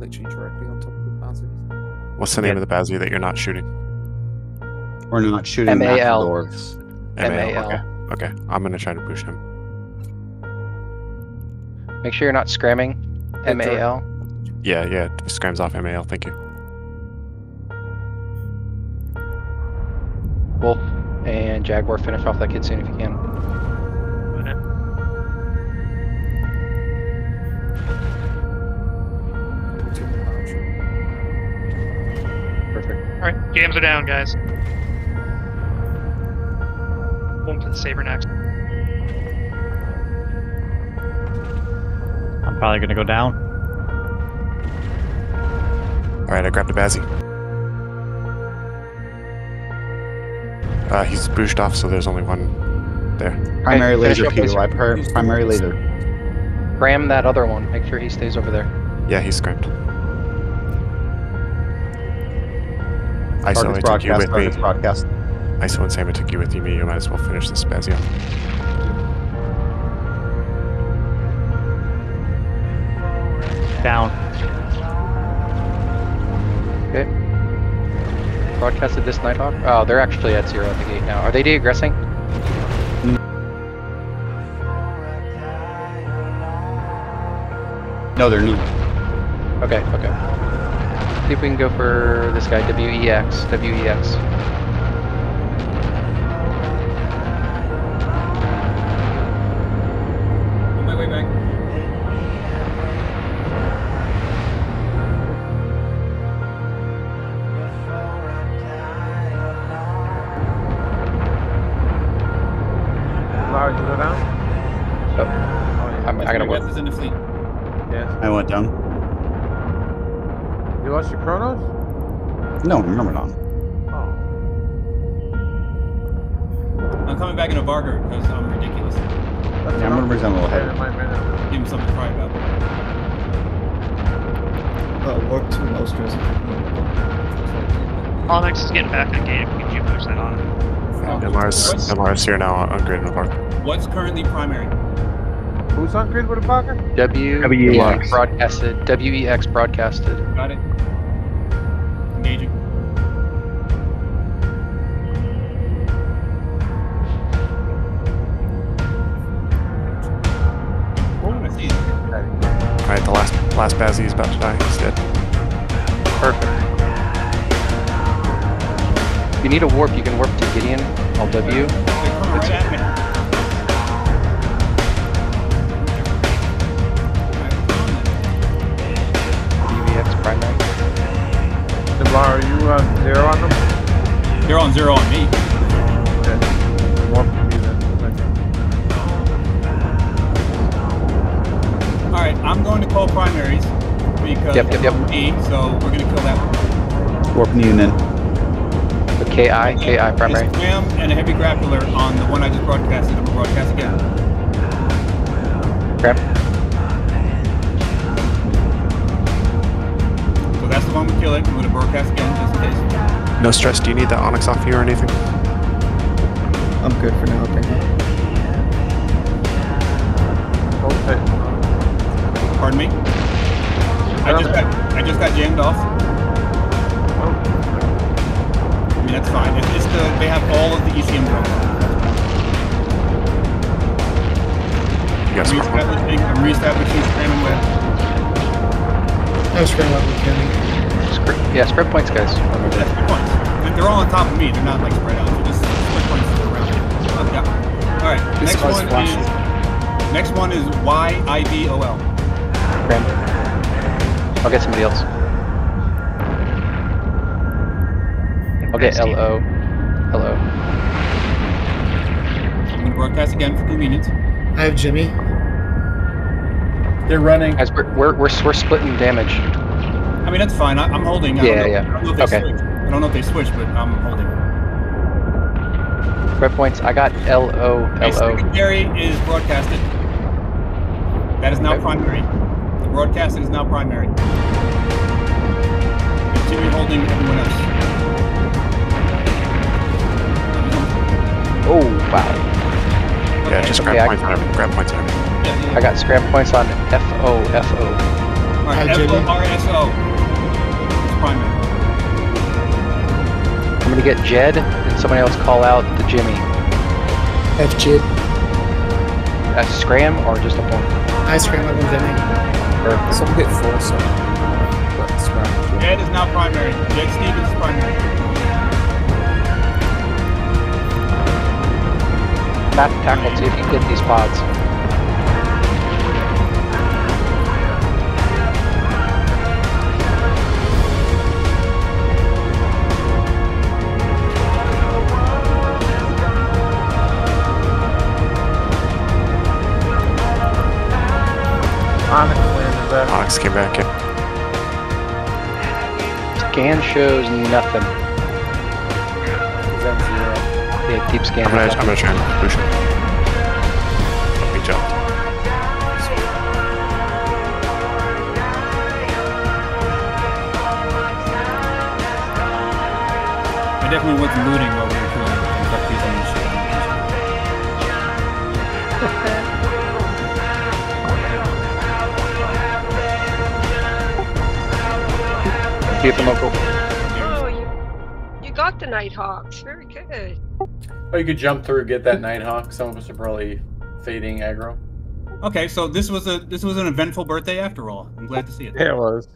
literally directly on top of the Bazzies. What's the name of the Bazzy that you're not shooting? We're not shooting at the MAL. dwarves. MAL. Okay. Okay. I'm gonna try to push him. Make sure you're not scramming. MAL. Yeah, yeah. Scrams off MAL. Thank you. Wolf and Jaguar finish off that kid soon if you can. Alright, jams are down, guys. Going to the Sabre next. I'm probably gonna go down. All right, I grabbed a Bazzy. Uh, he's booshed off, so there's only one there. Primary finish laser up Peter. laser. I per primary laser. Ram that other one. Make sure he stays over there. Yeah, he's scrammed. ISO, I Target's took you with me. Target's broadcast. ISO and Sam, I took you with you. Me, you might as well finish this Bazzy off. Down. Okay. Broadcasted this Nighthawk. Oh, they're actually at zero at the gate now. Are they de-aggressing? No, they're new. Okay, okay. See if we can go for this guy, WEX. WEX. On my way back. Larry, you go down? Oh, yeah. I'm, I gotta Rest work. is in the fleet. Yes. I went down. You lost your Kronos? No, remember not. Oh. I'm coming back in a barger because I'm ridiculous. That's Yeah, I'm gonna bring them a little ahead. ahead. My minute. Give him something to cry about. Uh, warp two Nostros. Onyx is getting back in the game. Could you push that on? MR's, What's, MR's here now on grid and park. what's currently primary? Who's on grid with a Parker? W WEX. broadcasted. WEX broadcasted. Got it. Engaging. I. All right, the last last Bazzy is about to die. He's dead. Perfect. If you need a warp, you can warp to Gideon. I'll W. They're right at me. They're on zero on me. Okay. More for me then. All right, I'm going to call primaries because Yep, yep, yep. of me, so we're gonna kill that one. Warping you in. The KI, KI primary. It's Ram and a heavy grappler on the one I just broadcasted. I'm gonna broadcast again. Grab. The one we kill it. I'm gonna broadcast again just in case. No stress. Do you need that Onyx off you or anything? I'm good for now, thank you. Okay. Pardon me. I just got I just got jammed off. I mean that's fine. It's, it's the they have all of the ECM drones. You I'm are reestablishing. I'm reestablishing Scram and Web. I was scrambling with Kenny. Script, yeah, script points, guys. Remember That's that. points. They're all on top of me. They're not like spread out. They're just split points around. Oh, yeah. All right. This Next one flashing. is next one is Y I B O L. Grab. I'll get somebody else. I'll get Steve. LO. LO. I'm gonna broadcast again for convenience. I have Jimmy. They're running. Guys, we're, we're, we're, we're splitting damage. I mean that's fine. I, I'm holding. I Yeah, don't know, yeah. I don't know if they Okay. switch. I don't know if they switch, but I'm holding. Spread points. I got L O L O. Okay, secondary is broadcasted. That is now Okay. primary. The broadcasting is now primary. Continue holding everyone else. Oh, wow. Yeah, just grab Okay, I- points on everything. Grab points on everything. Yeah, yeah. I got scram points on FO. FO. Alright, Hi, Jimmy. F-O-R-S-O. It's primary. I'm gonna get Jed and somebody else call out the Jimmy. F Jid. A uh, scram or just a point? I scram up with Jimmy. Or some hit four, so. But scram. Ed is now primary. Jed Stevens is primary. Back tackle, see if you can get these pods. Onyx landed back. Onyx came back in. Scan shows nothing. Yeah, keep scanning. I'm gonna. I'm gonna try and push him. He jumped. I definitely wasn't looting See if the. Oh, you, you got the Nighthawks. Very good. Oh, you could jump through, get that Nighthawk. Some of us are probably fading aggro. Okay, so this was a this was an eventful birthday after all. I'm glad to see it. Yeah, it was.